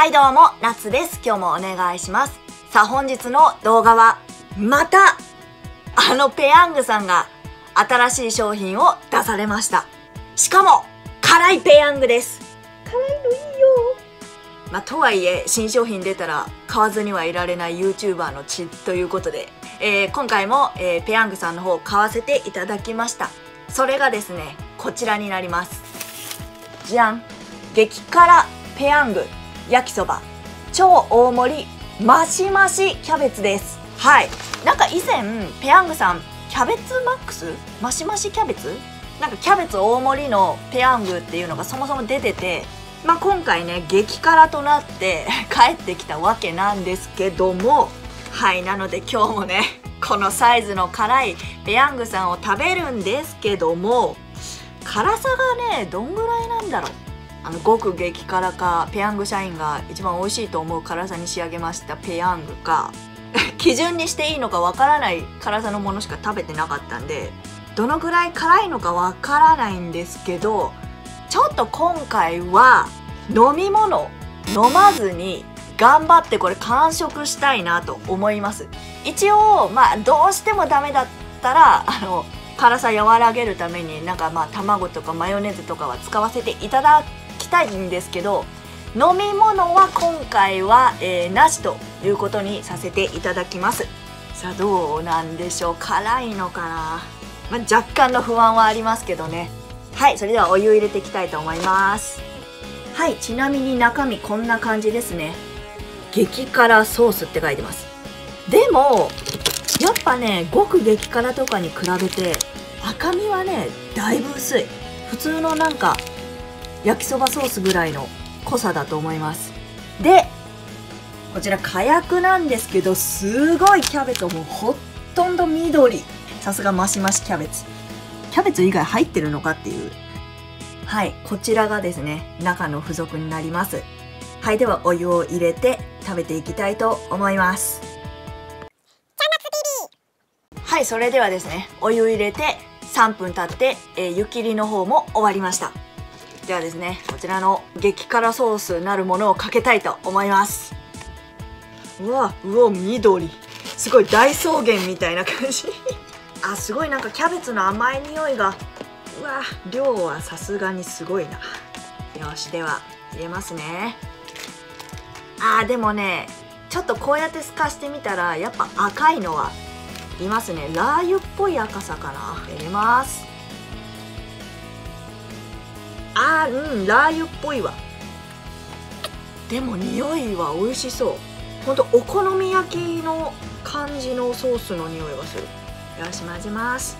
はいどうも、夏です。今日もお願いします。さあ本日の動画は、また、あのペヤングさんが新しい商品を出されました。しかも、辛いペヤングです。辛いのいいよ。まあ、とはいえ、新商品出たら買わずにはいられない YouTuber の血ということで、えー、今回も、えー、ペヤングさんの方買わせていただきました。それがですね、こちらになります。じゃん激辛ペヤング焼きそば。超大盛りマシマシキャベツです。はい。なんか以前ペヤングさんキャベツマックス？マシマシキャベツ？なんかキャベツ大盛りのペヤングっていうのがそもそも出ててまあ今回ね激辛となって 帰ってきたわけなんですけどもはい。なので今日もねこのサイズの辛いペヤングさんを食べるんですけども辛さがねどんぐらいなんだろう？あのごく激辛かペヤング社員が一番美味しいと思う辛さに仕上げましたペヤングか 基準にしていいのかわからない辛さのものしか食べてなかったんでどのぐらい辛いのかわからないんですけどちょっと今回は飲み物飲まずに頑張ってこれ完食したいなと思います。一応まあどうしてもダメだったらあの辛さ和らげるためになんかまあ卵とかマヨネーズとかは使わせていただたいんですけど飲み物は今回は、えー、なしということにさせていただきます。さあどうなんでしょう。辛いのかな、まあ、若干の不安はありますけどね。はいそれではお湯入れていきたいと思います。はいちなみに中身こんな感じですね。激辛ソースって書いてます。でもやっぱねごく激辛とかに比べて赤身はねだいぶ薄い。普通のなんか焼きそばソースぐらいの濃さだと思います。でこちら火薬なんですけどすごいキャベツもうほとんど緑。さすがマシマシキャベツ。キャベツ以外入ってるのかっていう。はいこちらがですね中の付属になります。はいではお湯を入れて食べていきたいと思います。はいそれではですねお湯入れて3分経って、えー、湯切りの方も終わりました。ではですねこちらの激辛ソースなるものをかけたいと思います。うわうわ緑。すごい大草原みたいな感じ。あすごいなんかキャベツの甘い匂いが。うわ量はさすがにすごいな。よしでは入れますね。あーでもねちょっとこうやって透かしてみたらやっぱ赤いのはいますね。ラー油っぽい赤さかな。入れます。あーうんラー油っぽいわ。でも匂いは美味しそう。ほんとお好み焼きの感じのソースの匂いがする。よし混ぜます。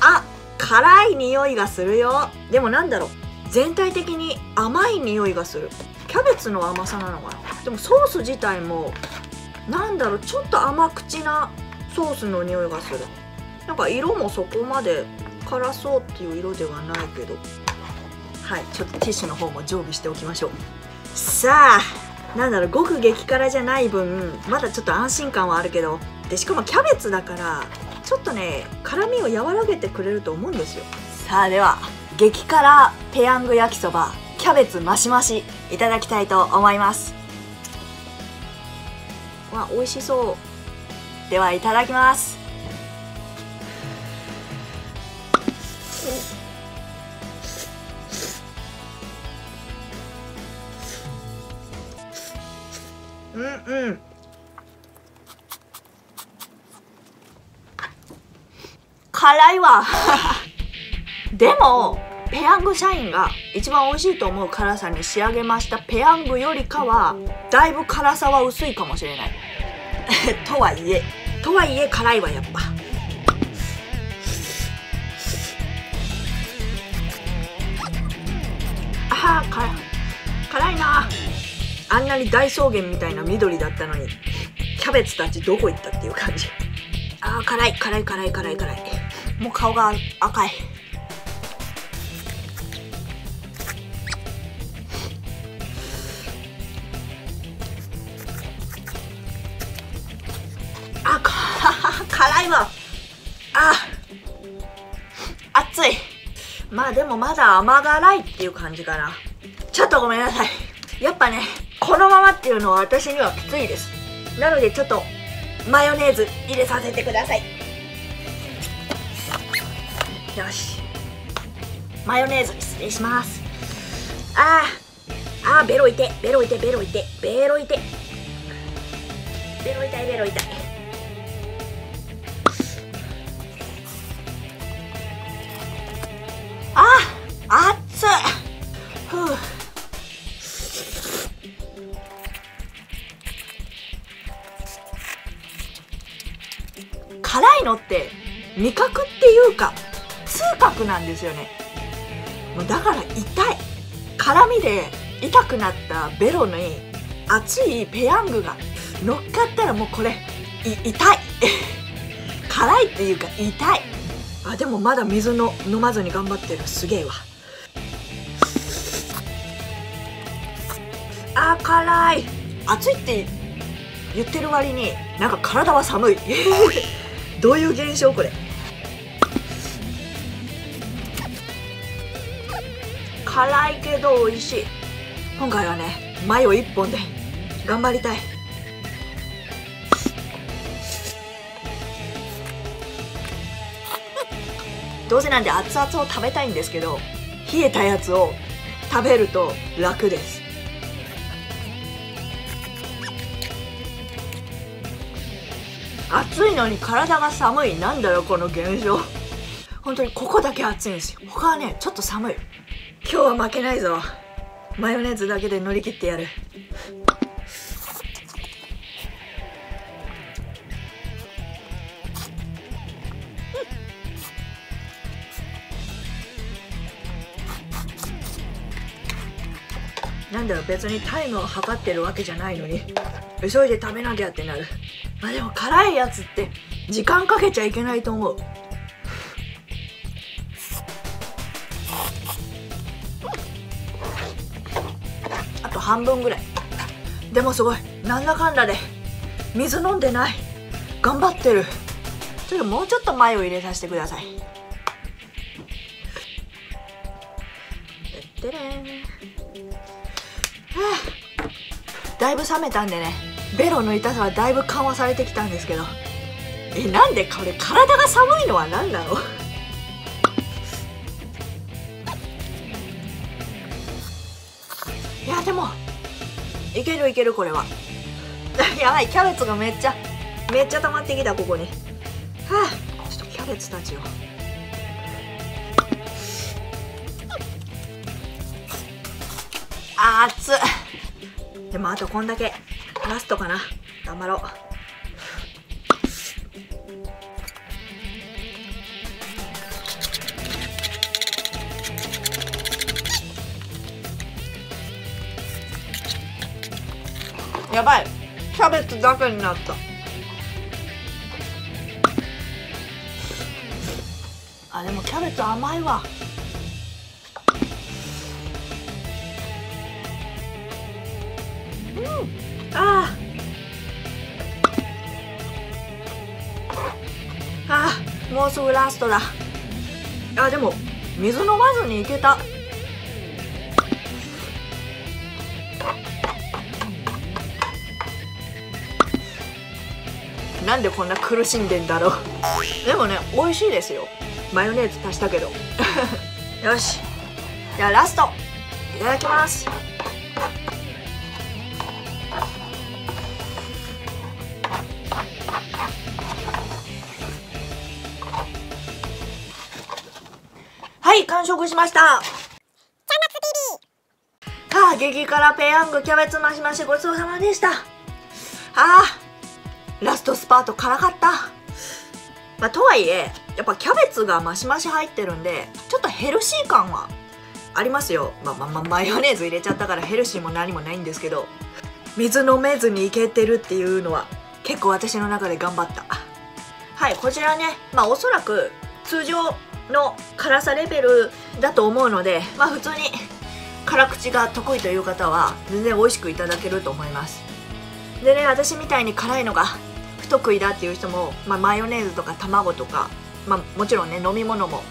あ辛い匂いがするよ。でもなんだろう。全体的に甘い匂いがする。キャベツの甘さなのかな。でもソース自体もなんだろうちょっと甘口なソースの匂いがする。なんか色もそこまで辛そうっていう色ではないけど。はいちょっとティッシュの方も常備しておきましょう。さあなんだろうごく激辛じゃない分まだちょっと安心感はあるけど。でしかもキャベツだからちょっとね辛みを和らげてくれると思うんですよ。さあでは激辛ペヤング焼きそばキャベツマシマシいただきたいと思います。わ美味しそう。ではいただきます。うんうん。辛いわ。でもペヤング社員が一番美味しいと思う辛さに仕上げましたペヤングよりかはだいぶ辛さは薄いかもしれない。とはいえとはいえ辛いわやっぱ。あ辛いな。あんなに大草原みたいな緑だったのにキャベツたちどこ行ったっていう感じ。あー辛い辛い辛い辛い辛い。もう顔が赤い。あ 辛いわ。あ熱い。まあでもまだ甘辛いっていう感じかな。ちょっとごめんなさい。やっぱねこのままっていうのは私にはきついです。なのでちょっとマヨネーズ入れさせてください。よし。マヨネーズ失礼します。あー。あーベロ痛いベロ痛いベロ痛いベロ痛いベロ痛いベロ痛い。辛いのって味覚っていうか痛覚なんですよね。もうだから痛い。辛みで痛くなったベロに熱いペヤングが乗っかったらもうこれ痛い。辛いっていうか痛い。あでもまだ水の飲まずに頑張ってる。すげえわ。あ辛い。暑いって言ってる割になんか体は寒い。どういう現象これ？辛いけど美味しい。今回はねマヨ1本で。頑張りたい。どうせなんで熱々を食べたいんですけど冷えたやつを食べると楽です。暑いのに体が寒い。なんだよこの現象。本当にここだけ暑いんですよ。他はねちょっと寒い。今日は負けないぞ。マヨネーズだけで乗り切ってやる。なんだろう別にタイムを測ってるわけじゃないのに。急いで食べなきゃってなる。まあでも辛いやつって時間かけちゃいけないと思う。あと半分ぐらい。でもすごい。なんだかんだで。水飲んでない。頑張ってる。ちょっともうちょっと前を入れさせてください。てれん。はあ。だいぶ冷めたんでね。ベロの痛さはだいぶ緩和されてきたんですけど。えなんでこれ体が寒いのは何なの？いやでもいけるいけるこれは。やばいキャベツがめっちゃめっちゃ溜まってきたここに。はあちょっとキャベツたちを。あー熱っ。でもあとこんだけ。ラストかな。頑張ろう。やばい。キャベツだけになった。あでもキャベツ甘いわ。うん。あー。あもうすぐラストだ。あでも水飲まずにいけた。なんでこんな苦しんでんだろう。でもね美味しいですよ。マヨネーズ足したけど。よし。じゃあラスト。いただきます。い完食しました。ああ激辛ペヤングキャベツマシマシごちそうさまでした。ああラストスパート辛かった。まあとはいえやっぱキャベツがマシマシ入ってるんでちょっとヘルシー感はありますよ。まあまあまあマヨネーズ入れちゃったからヘルシーも何もないんですけど水飲めずにいけてるっていうのは結構私の中で頑張った。はいこちらねまあおそらく通常の辛さレベルだと思うのでまあ普通に辛口が得意という方は全然美味しくいただけると思います。でね私みたいに辛いのが不得意だっていう人も、まあ、マヨネーズとか卵とか、まあ、もちろんね飲み物も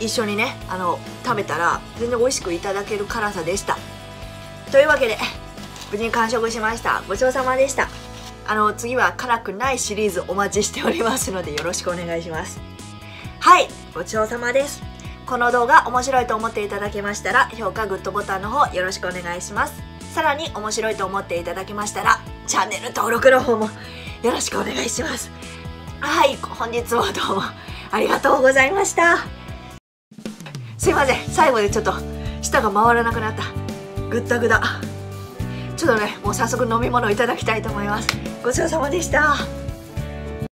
一緒にねあの食べたら全然美味しくいただける辛さでした。というわけで無事に完食しました。ごちそうさまでした。あの次は辛くないシリーズお待ちしておりますのでよろしくお願いします。はいごちそうさまです。この動画面白いと思っていただけましたら評価グッドボタンの方よろしくお願いします。さらに面白いと思っていただけましたらチャンネル登録の方もよろしくお願いします。はい本日もどうもありがとうございました。すいません最後でちょっと舌が回らなくなった。ぐったぐだちょっとねもう早速飲み物いただきたいと思います。ごちそうさまでした。